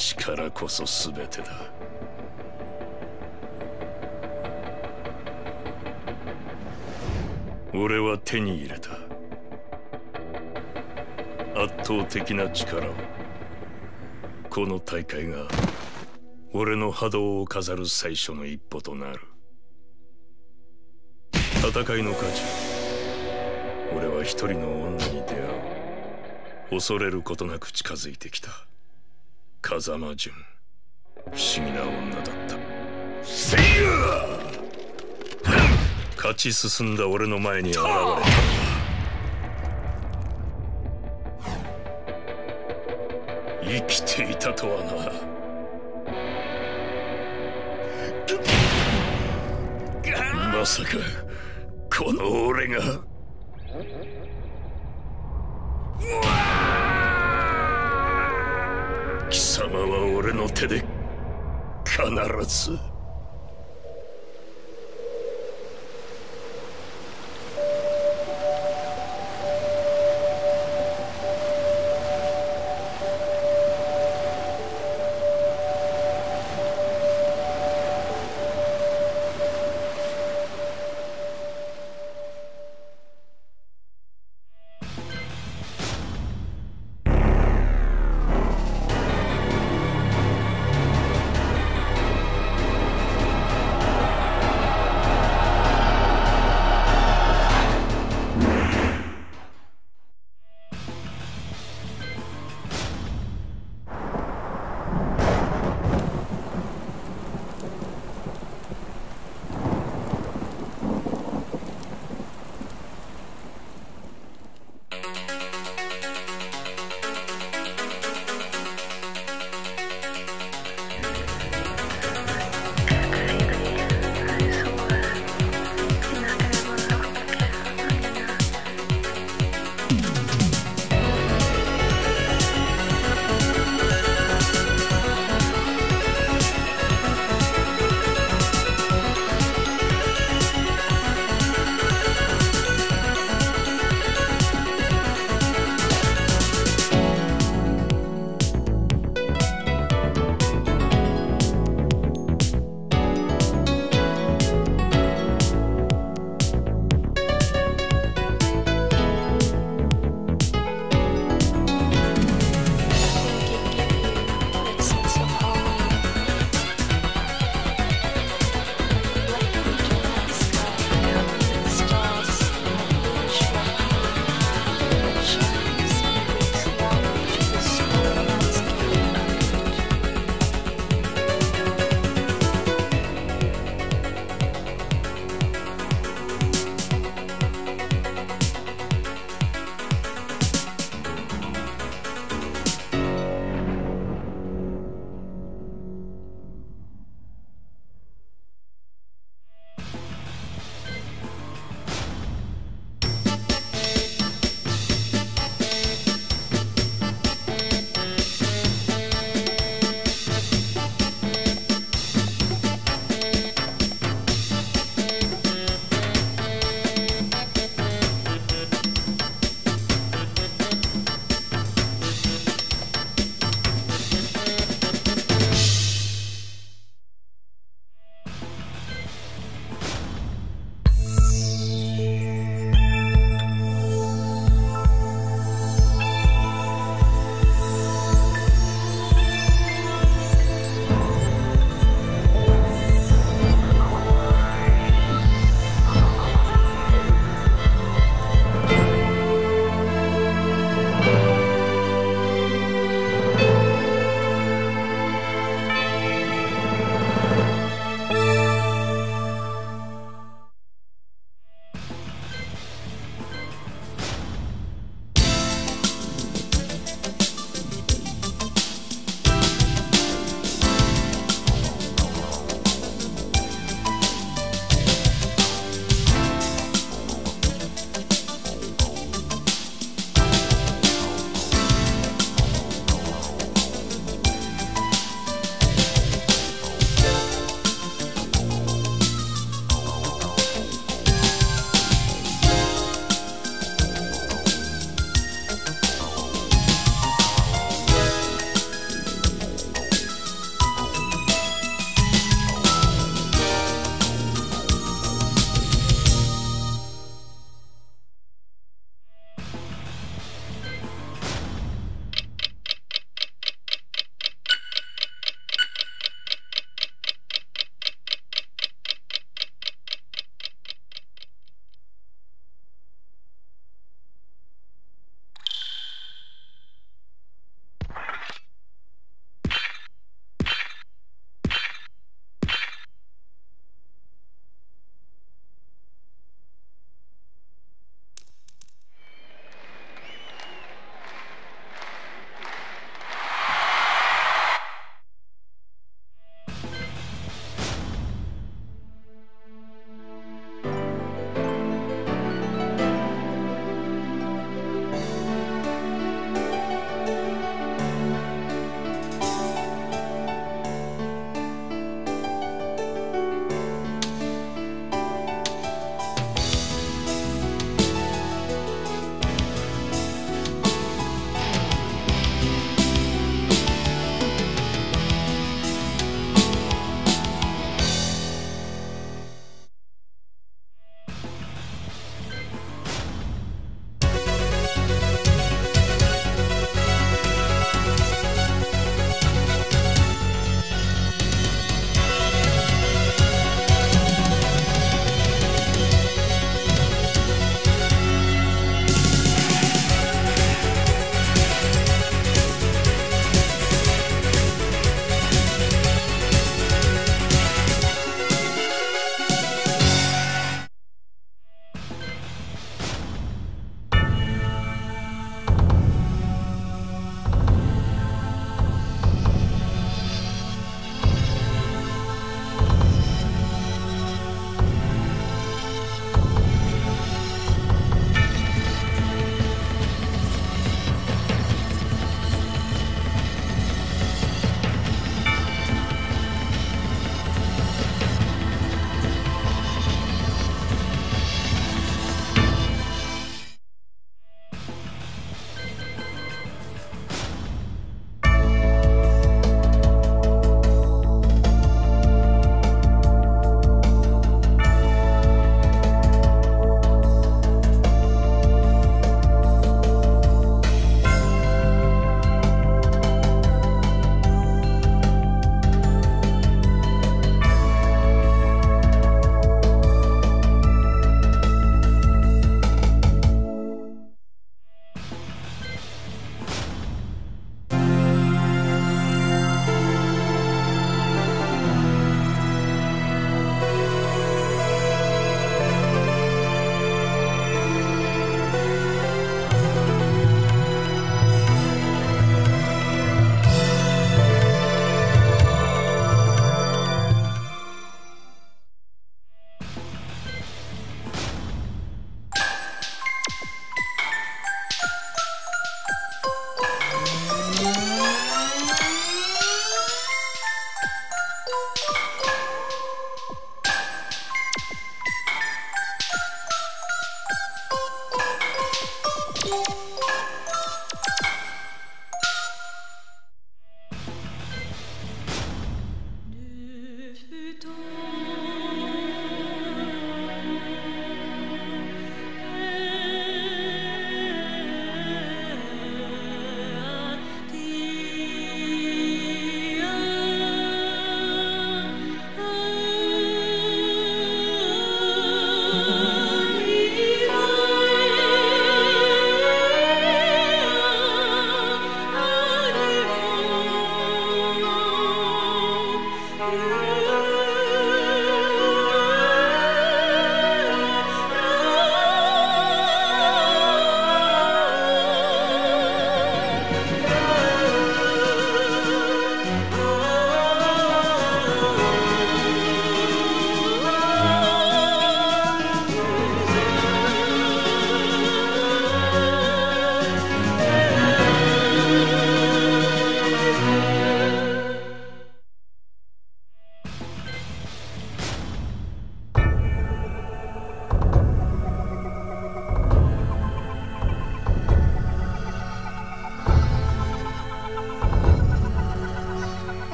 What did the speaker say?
力こそ全てだ。俺は手に入れた。圧倒的な力を。この大会が俺の波動を飾る最初の一歩となる。戦いの価値俺は一人の女に出会う。恐れることなく近づいてきた。風間純不思議な女だった。せいや勝ち進んだ俺の前に現れた。生きていたとはなまさかこの俺が。俺の手で必ず